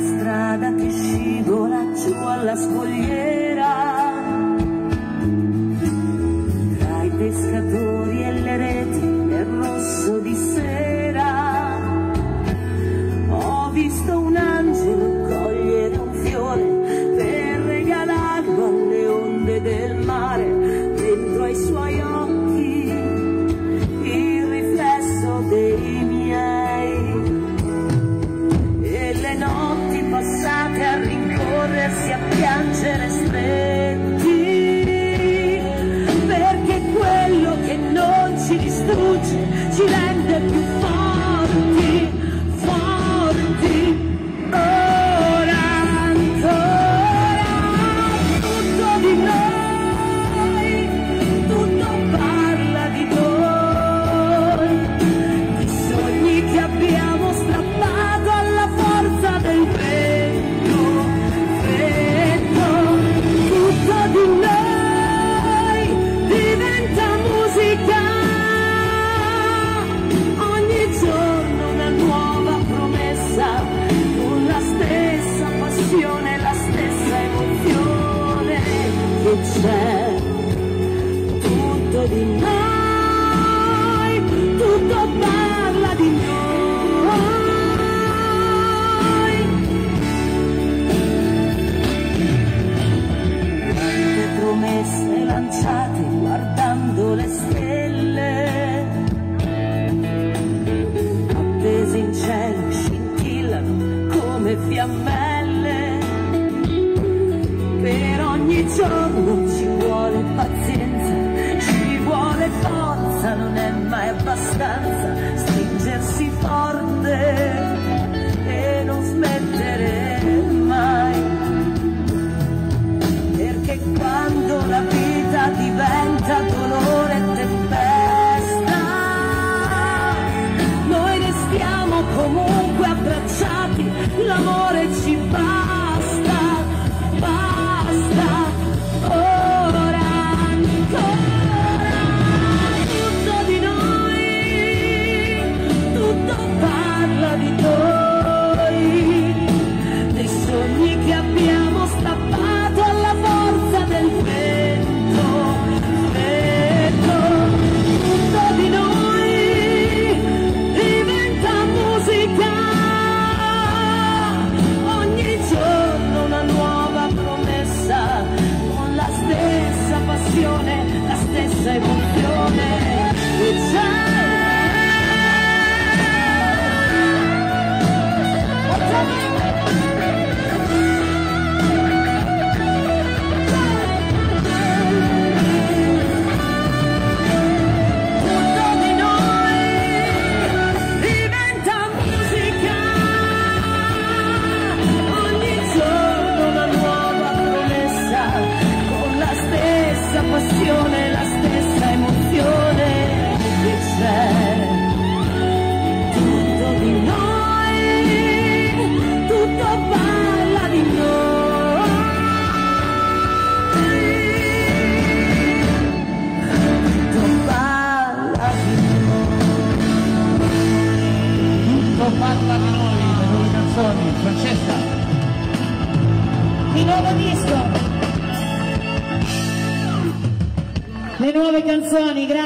strada che scivola giù alla scogliera piangere stelle c'è tutto di noi tutto parla di noi. Tante promesse lanciate guardando le stelle attese in cielo scintillano come fiamme. diciamo ci vuole pazienza, ci vuole forza, non è mai abbastanza stringersi forte. il nuovo disco, le nuove canzoni, grazie.